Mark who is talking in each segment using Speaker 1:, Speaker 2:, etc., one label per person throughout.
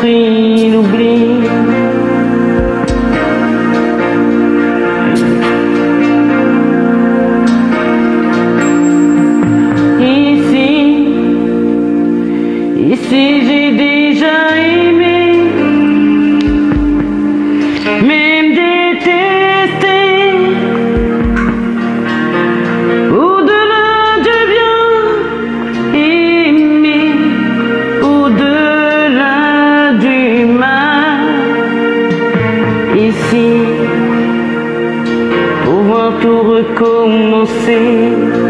Speaker 1: pris l'oubli. Ici, ici j'ai des ici pour un tout recommencer.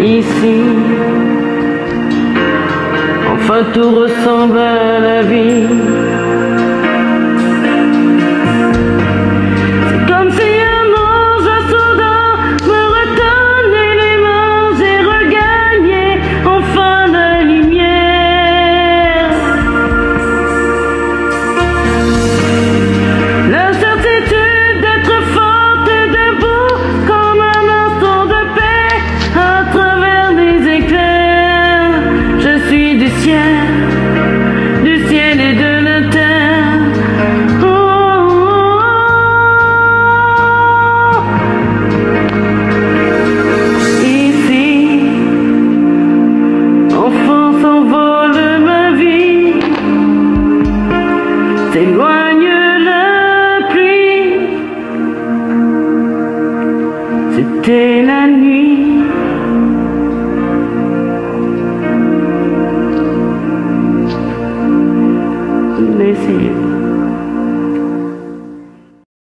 Speaker 1: ici. Enfin tout ressemble à la vie. s'éloigne la pluie. C'était la nuit. Laissez.